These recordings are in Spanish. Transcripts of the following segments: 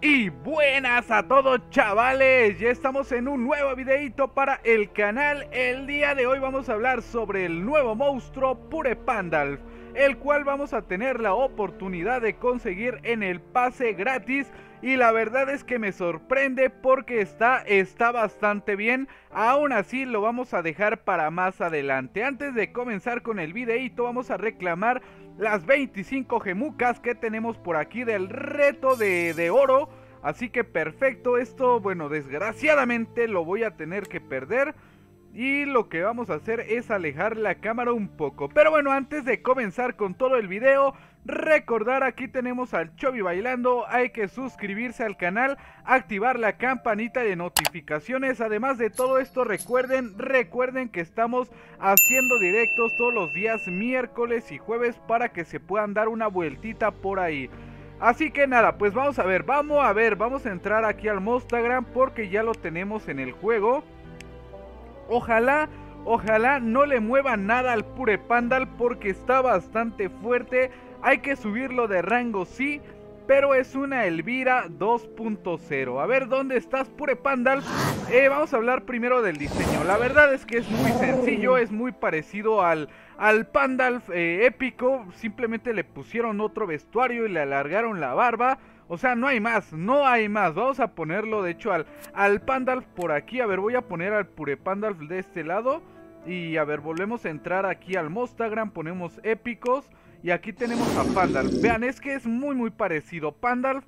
Y buenas a todos chavales, ya estamos en un nuevo videito para el canal. El día de hoy vamos a hablar sobre el nuevo monstruo Pure Pandalf El cual vamos a tener la oportunidad de conseguir en el pase gratis Y la verdad es que me sorprende porque está, está bastante bien Aún así lo vamos a dejar para más adelante Antes de comenzar con el videito vamos a reclamar las 25 gemucas que tenemos por aquí del reto de, de oro. Así que perfecto, esto, bueno, desgraciadamente lo voy a tener que perder. Y lo que vamos a hacer es alejar la cámara un poco. Pero bueno, antes de comenzar con todo el video, recordar aquí tenemos al Chovy bailando. Hay que suscribirse al canal, activar la campanita de notificaciones. Además de todo esto, recuerden, recuerden que estamos haciendo directos todos los días miércoles y jueves para que se puedan dar una vueltita por ahí. Así que nada, pues vamos a ver, vamos a ver, vamos a entrar aquí al Mostagram porque ya lo tenemos en el juego. Ojalá, ojalá no le mueva nada al Pure Pandal porque está bastante fuerte. Hay que subirlo de rango, sí, pero es una Elvira 2.0. A ver, ¿dónde estás, Pure Pandal? Eh, vamos a hablar primero del diseño. La verdad es que es muy sencillo, es muy parecido al, al Pandalf eh, épico. Simplemente le pusieron otro vestuario y le alargaron la barba. O sea, no hay más, no hay más. Vamos a ponerlo, de hecho, al, al Pandalf por aquí. A ver, voy a poner al Pure Pandalf de este lado. Y a ver, volvemos a entrar aquí al Mostagram. Ponemos épicos. Y aquí tenemos a Pandalf. Vean, es que es muy, muy parecido. Pandalf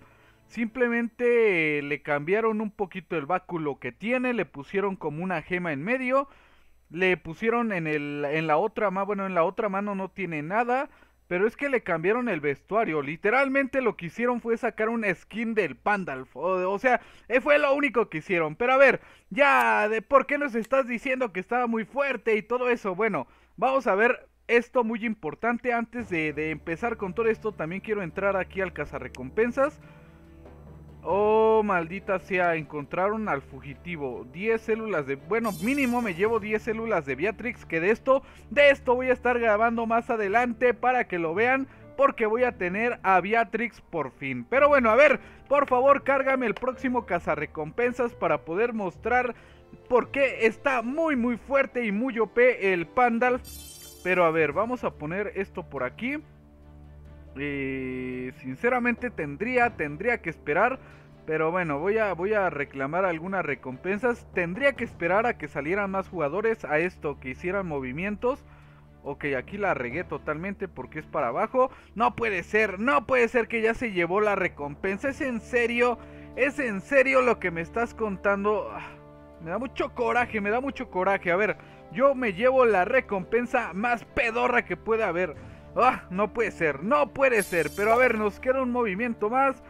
simplemente le cambiaron un poquito el báculo que tiene. Le pusieron como una gema en medio. Le pusieron en, el, en la otra mano, bueno, en la otra mano no tiene nada. Pero es que le cambiaron el vestuario. Literalmente lo que hicieron fue sacar un skin del Pandalf. O, sea, eh, fue lo único que hicieron. Pero a ver, ya, de ¿por qué nos estás diciendo que estaba muy fuerte y todo eso? Bueno, vamos a ver esto muy importante. Antes de, de empezar con todo esto, también quiero entrar aquí al cazarrecompensas. Oh, maldita sea, encontraron al fugitivo. 10 células de... Bueno, mínimo me llevo 10 células de Beatrix Que de esto, de esto voy a estar grabando más adelante para que lo vean Porque voy a tener a Beatrix por fin. Pero bueno, a ver, por favor cárgame el próximo cazarrecompensas Para poder mostrar por qué está muy muy fuerte y muy OP el Pandalf Pero a ver, vamos a poner esto por aquí eh, sinceramente tendría, tendría que esperar. Pero bueno, voy a, voy a reclamar algunas recompensas. Tendría que esperar a que salieran más jugadores a esto, que hicieran movimientos. Ok, aquí la regué totalmente porque es para abajo. No puede ser, no puede ser que ya se llevó la recompensa. ¿Es en serio? ¿Es en serio lo que me estás contando? Ah, me da mucho coraje, me da mucho coraje. A ver, yo me llevo la recompensa más pedorra que puede haber. Ah, no puede ser, no puede ser. Pero a ver, nos queda un movimiento más.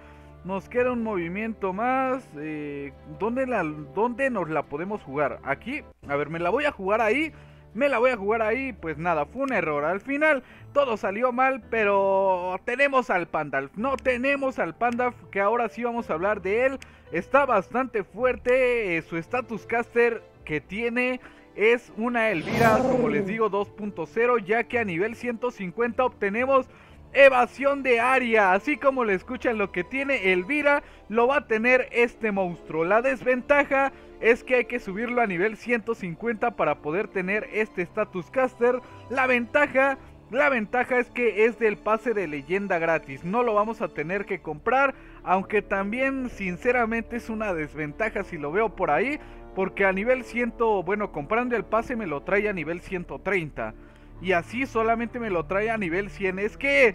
Nos queda un movimiento más. Eh, ¿dónde, la, ¿Dónde nos la podemos jugar? Aquí. A ver, me la voy a jugar ahí. Me la voy a jugar ahí. Pues nada, fue un error. Al final todo salió mal. Pero tenemos al Pandalf. No tenemos al Pandalf. Que ahora sí vamos a hablar de él. Está bastante fuerte. Eh, su status caster que tiene es una Elvira, como les digo, 2.0, ya que a nivel 150 obtenemos evasión de área. Así como le escuchan lo que tiene Elvira, lo va a tener este monstruo. La desventaja es que hay que subirlo a nivel 150 para poder tener este status caster. La ventaja... La ventaja es que es del pase de leyenda gratis, no lo vamos a tener que comprar, aunque también sinceramente es una desventaja si lo veo por ahí, porque a nivel 100, bueno, comprando el pase me lo trae a nivel 130. Y así solamente me lo trae a nivel 100. Es que...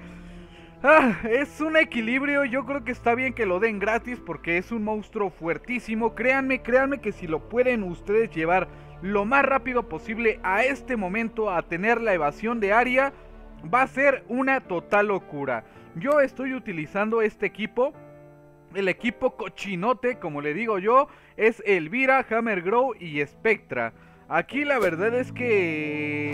Ah, es un equilibrio, yo creo que está bien que lo den gratis porque es un monstruo fuertísimo. Créanme, créanme que si lo pueden ustedes llevar lo más rápido posible a este momento a tener la evasión de área, va a ser una total locura. Yo estoy utilizando este equipo el equipo cochinote, como le digo yo, es Elvira, Hammer Grow y Spectra. Aquí la verdad es que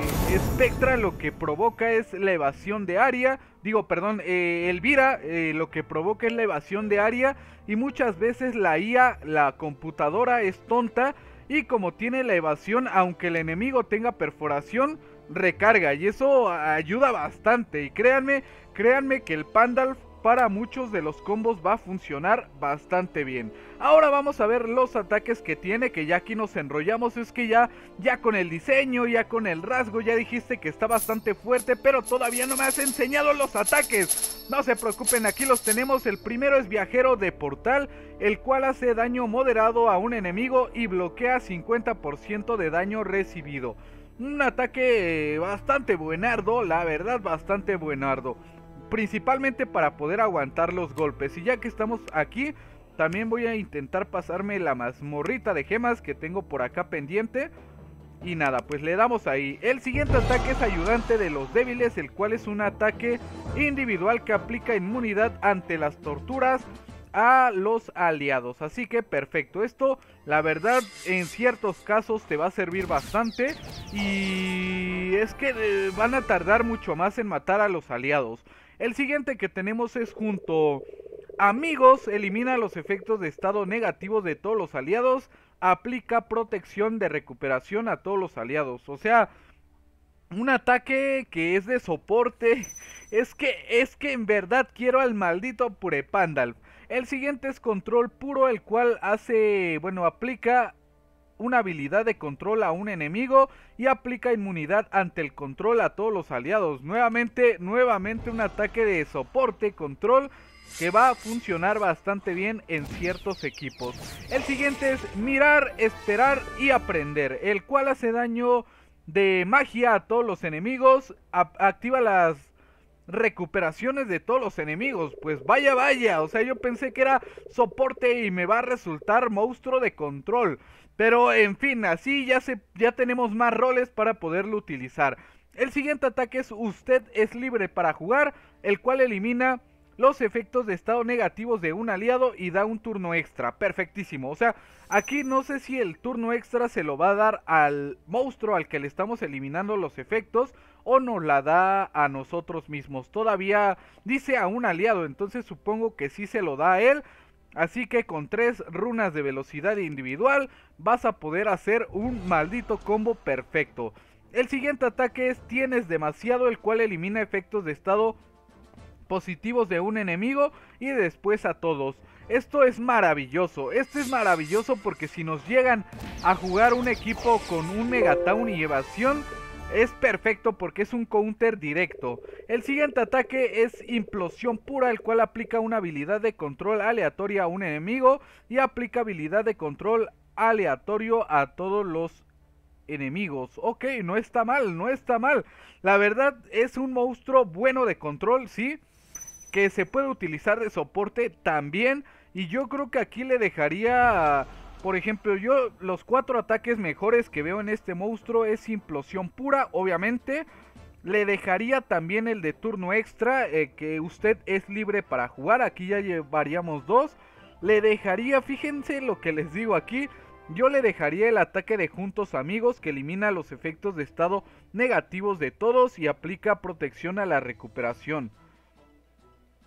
Spectra lo que provoca es la evasión de área. Digo, perdón, eh, Elvira eh, lo que provoca es la evasión de área. Y muchas veces la IA, la computadora, es tonta. Y como tiene la evasión, aunque el enemigo tenga perforación, recarga. Y eso ayuda bastante. Y créanme, créanme que el Pandalf para muchos de los combos va a funcionar bastante bien. Ahora vamos a ver los ataques que tiene, que ya aquí nos enrollamos, es que ya, ya con el diseño, ya con el rasgo, ya dijiste que está bastante fuerte, pero todavía no me has enseñado los ataques. No se preocupen, aquí los tenemos, el primero es viajero de portal, el cual hace daño moderado a un enemigo y bloquea 50% de daño recibido. Un ataque bastante buenardo, la verdad bastante buenardo. Principalmente para poder aguantar los golpes. Y ya que estamos aquí, también voy a intentar pasarme la mazmorrita de gemas que tengo por acá pendiente. Y nada, pues le damos ahí. El siguiente ataque es ayudante de los débiles, el cual es un ataque individual que aplica inmunidad ante las torturas a los aliados. Así que perfecto. Esto, la verdad, en ciertos casos te va a servir bastante. Y es que eh, van a tardar mucho más en matar a los aliados. El siguiente que tenemos es junto amigos. Elimina los efectos de estado negativos de todos los aliados. Aplica protección de recuperación a todos los aliados. O sea, un ataque que es de soporte. Es que, es que en verdad quiero al maldito Purepandal. El siguiente es control puro, el cual hace, bueno, aplica una habilidad de control a un enemigo y aplica inmunidad ante el control a todos los aliados. Nuevamente, nuevamente un ataque de soporte, control que va a funcionar bastante bien en ciertos equipos. El siguiente es mirar, esperar y aprender, el cual hace daño de magia a todos los enemigos, activa las recuperaciones de todos los enemigos. Pues vaya, vaya. O sea, yo pensé que era soporte y me va a resultar monstruo de control. Pero en fin, así ya, se, ya tenemos más roles para poderlo utilizar. El siguiente ataque es usted es libre para jugar, el cual elimina los efectos de estado negativos de un aliado y da un turno extra. Perfectísimo. O sea, aquí no sé si el turno extra se lo va a dar al monstruo al que le estamos eliminando los efectos o nos la da a nosotros mismos. Todavía dice a un aliado, entonces supongo que sí se lo da a él. Así que con tres runas de velocidad individual vas a poder hacer un maldito combo perfecto. El siguiente ataque es tienes demasiado el cual elimina efectos de estado positivos de un enemigo y después a todos. Esto es maravilloso, esto es maravilloso porque si nos llegan a jugar un equipo con un Megatown y evasión, es perfecto porque es un counter directo. El siguiente ataque es implosión pura, el cual aplica una habilidad de control aleatoria a un enemigo y aplica habilidad de control aleatorio a todos los enemigos. Ok, no está mal, no está mal. La verdad es un monstruo bueno de control, sí que se puede utilizar de soporte también. Y yo creo que aquí le dejaría, por ejemplo, yo los cuatro ataques mejores que veo en este monstruo es implosión pura, obviamente. Le dejaría también el de turno extra, eh, que usted es libre para jugar. Aquí ya llevaríamos dos. Le dejaría, fíjense lo que les digo aquí. Yo le dejaría el ataque de Juntos Amigos que elimina los efectos de estado negativos de todos y aplica protección a la recuperación.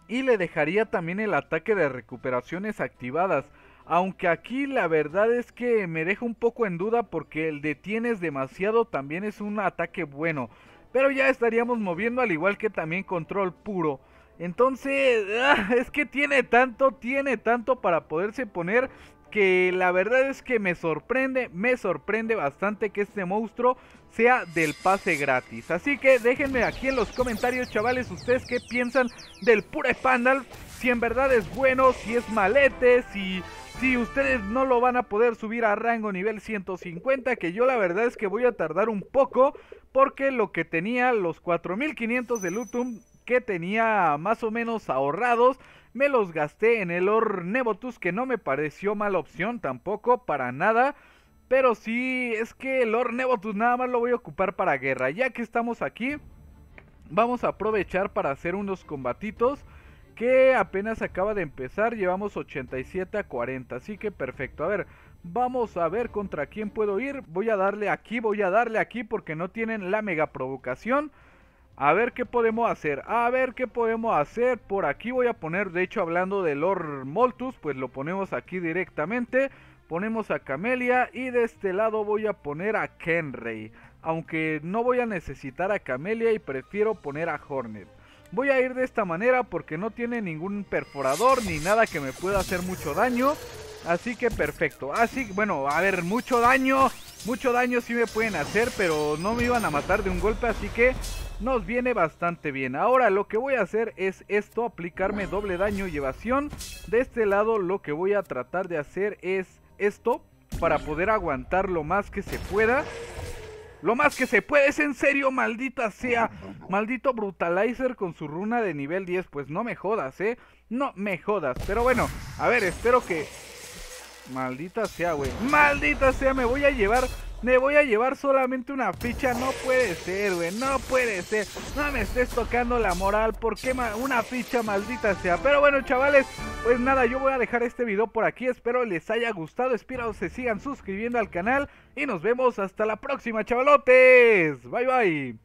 Y le dejaría también el ataque de recuperaciones activadas. Aunque aquí la verdad es que me deja un poco en duda porque el detienes demasiado también es un ataque bueno. Pero ya estaríamos moviendo al igual que también control puro. Entonces, ah, es que tiene tanto, tiene tanto para poderse poner que la verdad es que me sorprende, me sorprende bastante que este monstruo sea del pase gratis. Así que déjenme aquí en los comentarios, chavales, ustedes qué piensan del Pure Pandal. Si en verdad es bueno, si es malete, si, si ustedes no lo van a poder subir a rango nivel 150. Que yo la verdad es que voy a tardar un poco. Porque lo que tenía, los 4500 de Lutum que tenía más o menos ahorrados me los gasté en el Ornebotus, que no me pareció mala opción tampoco, para nada. Pero sí, es que el Ornebotus nada más lo voy a ocupar para guerra. Ya que estamos aquí, vamos a aprovechar para hacer unos combatitos que apenas acaba de empezar. Llevamos 87 a 40, así que perfecto. A ver, vamos a ver contra quién puedo ir. Voy a darle aquí, voy a darle aquí porque no tienen la mega provocación. A ver qué podemos hacer. A ver qué podemos hacer. Por aquí voy a poner, de hecho hablando de Lord Moltus, pues lo ponemos aquí directamente. Ponemos a Camelia y de este lado voy a poner a Kenrey. Aunque no voy a necesitar a Camelia y prefiero poner a Hornet. Voy a ir de esta manera porque no tiene ningún perforador ni nada que me pueda hacer mucho daño. Así que perfecto. Así, bueno, a ver, mucho daño. Mucho daño sí me pueden hacer, pero no me iban a matar de un golpe, así que nos viene bastante bien. Ahora lo que voy a hacer es esto, aplicarme doble daño y evasión. De este lado lo que voy a tratar de hacer es esto, para poder aguantar lo más que se pueda. Lo más que se puede, es en serio, maldita sea. Maldito Brutalizer con su runa de nivel 10. Pues no me jodas, eh. No me jodas. Pero bueno, a ver, espero que... Maldita sea, güey. Maldita sea, me voy a llevar me voy a llevar solamente una ficha. No puede ser, güey. No puede ser. No me estés tocando la moral. ¿Por qué una ficha maldita sea? Pero bueno, chavales. Pues nada, yo voy a dejar este video por aquí. Espero les haya gustado. Espero se sigan suscribiendo al canal. Y nos vemos hasta la próxima, chavalotes. Bye, bye.